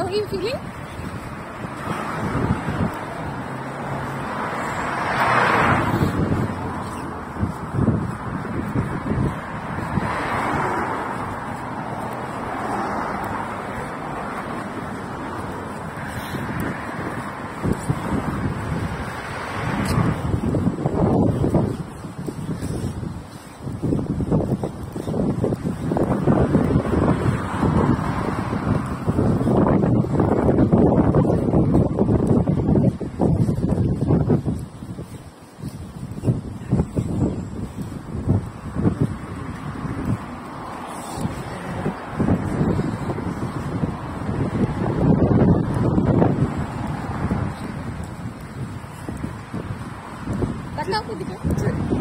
How are you feeling? 刚刚我这边复制。